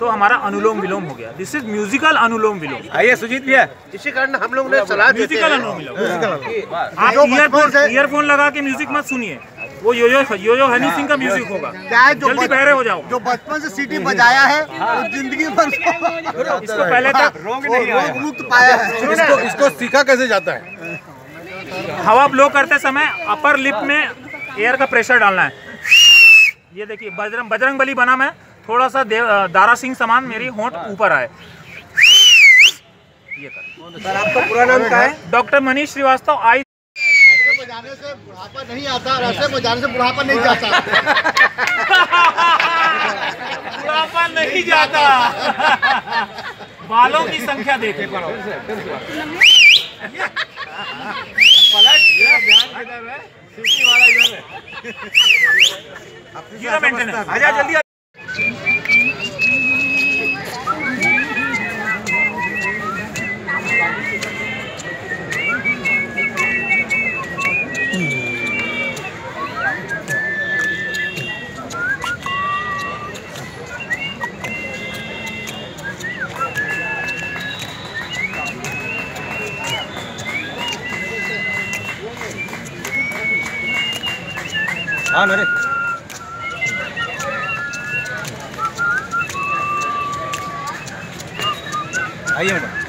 तो हमारा अनुलोम विलोम हो गया। This is musical anulom vilom. आइए सुजीत भैया। इसी कारण हम लोग ने सलाह म्यूजिकल अनुलोम विलोम। आप ईयरफोन ईयरफोन लगा के म्यूज़िक मत सुनिए। वो यो यो यो यो हनी सिंह का म्यूज़िक होगा। क्या है जो जल्दी बहरे हो जाओ। जो बचपन से सीटी बजाया है वो ज़िंदगी भर इसको पहले तक रोग नहीं आया रोग मुक्त पाया है। इसको इसको सीखा कैसे जाता है? हवा ब्लो करते समय अपर लिप में एयर का प्रेशर डालना है। ये देखिए बजरंग बजरंग बली बना मैं थोड़ा सा दारा सिंह समान मेरी होंठ ऊपर आए। ये कर। सर? आपका पूरा नाम क्या है? डॉक्टर मनीष श्रीवास्तव आई बजाने से बुढ़ापा नहीं आता और ऐसे बजाने से बुढ़ापा नहीं जाता। बुढ़ापा नहीं जाता। बालों की संख्या देखे ज़ीरो मेंटेनेंस। आजा जल्दी हाँ नरे। आइए मैडम।